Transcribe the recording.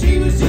she was